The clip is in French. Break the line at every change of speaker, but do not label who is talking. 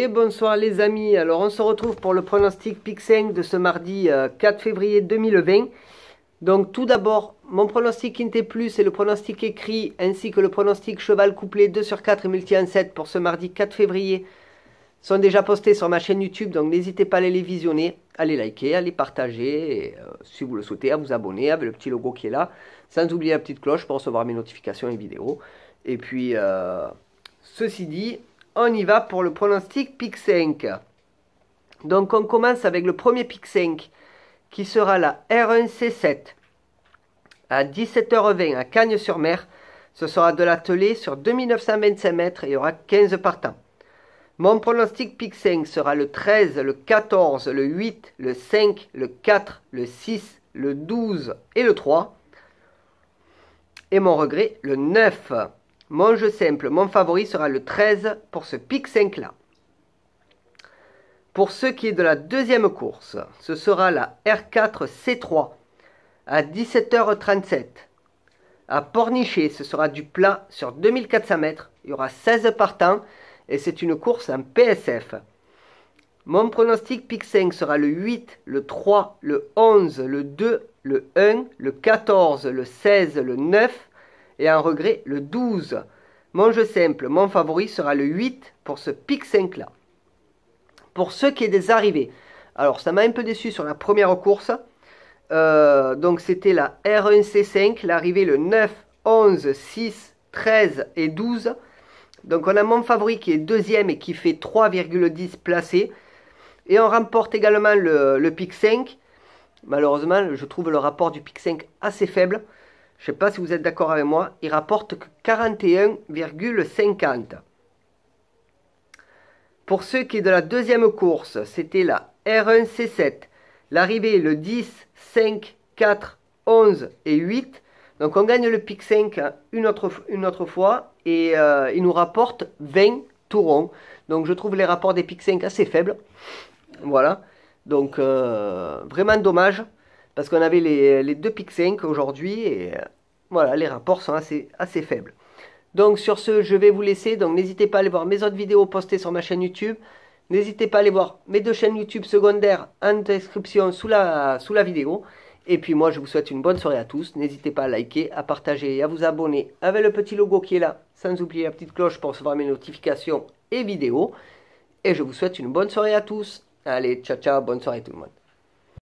Et bonsoir les amis, alors on se retrouve pour le pronostic Pic 5 de ce mardi 4 euh, février 2020. Donc tout d'abord, mon pronostic Inté Plus et le pronostic écrit ainsi que le pronostic cheval couplé 2 sur 4 et multi 7 pour ce mardi 4 février sont déjà postés sur ma chaîne YouTube, donc n'hésitez pas à les visionner, à les liker, à les partager, et, euh, si vous le souhaitez, à vous abonner avec le petit logo qui est là, sans oublier la petite cloche pour recevoir mes notifications et vidéos. Et puis, euh, ceci dit, on y va pour le pronostic pic 5. Donc on commence avec le premier pic 5 qui sera la R1C7 à 17h20 à Cagnes-sur-Mer. Ce sera de l'atelier sur 2925 mètres et il y aura 15 partants. Mon pronostic pic 5 sera le 13, le 14, le 8, le 5, le 4, le 6, le 12 et le 3. Et mon regret, le 9. Mon jeu simple, mon favori sera le 13 pour ce pic 5 là. Pour ce qui est de la deuxième course, ce sera la R4 C3 à 17h37. À Pornichet, ce sera du plat sur 2400 mètres. Il y aura 16 partants et c'est une course en PSF. Mon pronostic pic 5 sera le 8, le 3, le 11, le 2, le 1, le 14, le 16, le 9 et un regret le 12. Mon jeu simple, mon favori sera le 8 pour ce pic 5 là. Pour ce qui est des arrivées, alors ça m'a un peu déçu sur la première course. Euh, donc c'était la R1C5, l'arrivée le 9, 11, 6, 13 et 12. Donc on a mon favori qui est deuxième et qui fait 3,10 placés. Et on remporte également le, le pic 5. Malheureusement, je trouve le rapport du pic 5 assez faible. Je ne sais pas si vous êtes d'accord avec moi, il rapporte que 41,50. Pour ceux qui est de la deuxième course, c'était la R1C7. L'arrivée le 10, 5, 4, 11 et 8. Donc on gagne le pic 5 une autre, une autre fois et euh, il nous rapporte 20 tourons. Donc je trouve les rapports des pic 5 assez faibles. Voilà. Donc euh, vraiment dommage parce qu'on avait les, deux pic 5 aujourd'hui et euh, voilà, les rapports sont assez, assez faibles. Donc sur ce, je vais vous laisser. Donc n'hésitez pas à aller voir mes autres vidéos postées sur ma chaîne YouTube. N'hésitez pas à aller voir mes deux chaînes YouTube secondaires en description sous la, sous la vidéo. Et puis moi, je vous souhaite une bonne soirée à tous. N'hésitez pas à liker, à partager et à vous abonner avec le petit logo qui est là. Sans oublier la petite cloche pour recevoir mes notifications et vidéos. Et je vous souhaite une bonne soirée à tous. Allez, ciao ciao, bonne soirée tout le monde.